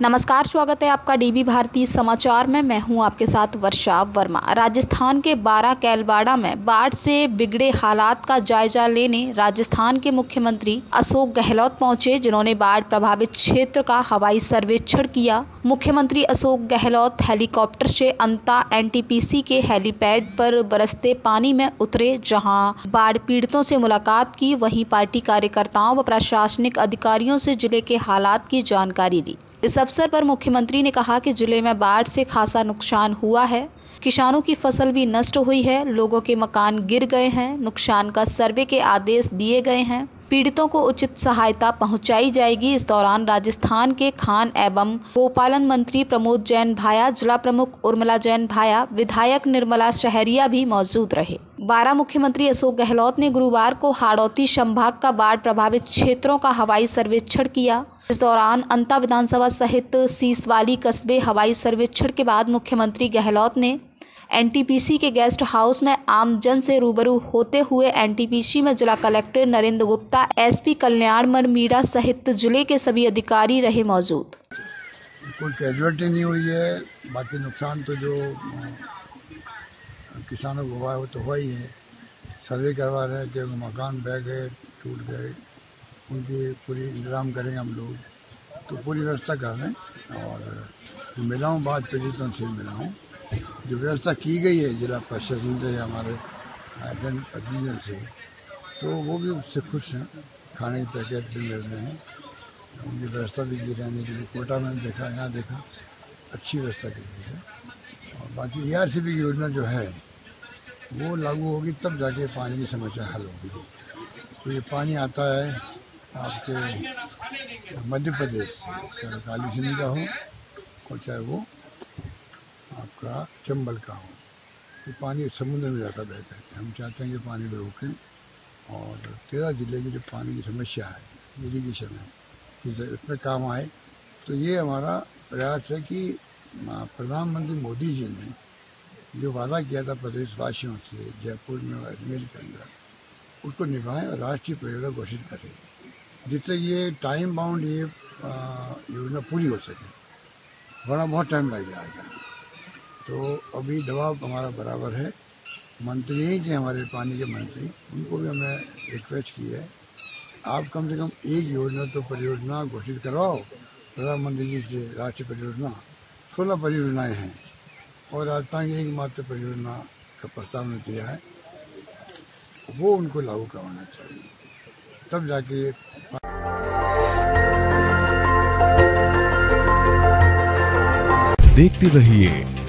नमस्कार, स्वागत है आपका डीबी भारती समाचार में। मैं हूँ आपके साथ वर्षा वर्मा। राजस्थान के बारा कैलवाड़ा में बाढ़ से बिगड़े हालात का जायजा लेने राजस्थान के मुख्यमंत्री अशोक गहलोत पहुँचे, जिन्होंने बाढ़ प्रभावित क्षेत्र का हवाई सर्वेक्षण किया। मुख्यमंत्री अशोक गहलोत हेलीकॉप्टर से अंता एनटीपीसी के हेलीपैड पर बरसते पानी में उतरे, जहाँ बाढ़ पीड़ितों से मुलाकात की। वहीं पार्टी कार्यकर्ताओं व प्रशासनिक अधिकारियों से ज़िले के हालात की जानकारी दी इस अवसर पर मुख्यमंत्री ने कहा कि ज़िले में बाढ़ से खासा नुकसान हुआ है। किसानों की फ़सल भी नष्ट हुई है। लोगों के मकान गिर गए हैं। नुकसान का सर्वे के आदेश दिए गए हैं। पीड़ितों को उचित सहायता पहुंचाई जाएगी। इस दौरान राजस्थान के खान एवं गोपालन मंत्री प्रमोद जैन भाया, जिला प्रमुख उर्मिला जैन भाया, विधायक निर्मला शहरिया भी मौजूद रहे। बारह मुख्यमंत्री अशोक गहलोत ने गुरुवार को हाड़ौती संभाग का बाढ़ प्रभावित क्षेत्रों का हवाई सर्वेक्षण किया। इस दौरान अंता विधानसभा सहित सीसवाली कस्बे हवाई सर्वेक्षण के बाद मुख्यमंत्री गहलोत ने एनटीपीसी के गेस्ट हाउस में आमजन से रूबरू होते हुए एनटीपीसी में जिला कलेक्टर नरेंद्र गुप्ता, एसपी कल्याण मन मीरा सहित ज़िले के सभी अधिकारी रहे मौजूद। कोई कैजुअलिटी नहीं हुई है। बाकी नुकसान तो जो, किसानों को हुआ है वो तो हुआ ही है। सर्वे करवा रहे हैं कि मकान बह गए टूट गए। उनकी पूरी इंतज़ाम करेंगे हम लोग। तो पूरी व्यवस्था कर रहे हैं। और मिला हूँ, बात पीड़ितों से मिला हूँ। जो व्यवस्था की गई है, जिला प्रशासन से, हमारे जन प्रतिनिधियों से तो वो भी उससे खुश हैं। खाने के पैकेट भी मिल रहे हैं। उनकी व्यवस्था भी की रहने के लिए कोटा में देखा, यहाँ देखा, अच्छी व्यवस्था की गई है। और बाकी ए बी योजना जो है, वो लागू होगी, तब जाके पानी की समस्या हल होगी। तो ये पानी आता है आपके मध्य प्रदेश से, चाहे काली सिंह का हो, और चाहे वो आपका चंबल का हो ये पानी समुद्र में जाता बह करके हम चाहते हैं कि पानी को रोकें और तेरह ज़िले की जो पानी की समस्या है इरीगेशन है इसमें काम आए। तो ये हमारा प्रयास है कि प्रधानमंत्री मोदी जी ने जो वादा किया था प्रदेशवासियों से जयपुर में और अजमेर के अंदर, उसको निभाएँ और राष्ट्रीय परियोजना घोषित करें, जिससे ये टाइम बाउंड ये योजना पूरी हो सके। वरना बहुत टाइम लग जाएगा। तो अभी दबाव हमारा बराबर है। मंत्री जो हमारे पानी के मंत्री, उनको भी हमने रिक्वेस्ट की है। आप कम से कम एक योजना तो परियोजना घोषित करवाओ प्रधानमंत्री जी से राष्ट्रीय परियोजना, सोलह परियोजनाएँ हैं और राजस्थान की एकमात्र परियोजना का प्रस्ताव ने दिया है। वो उनको लागू करवाना चाहिए। तब जाके देखते रहिए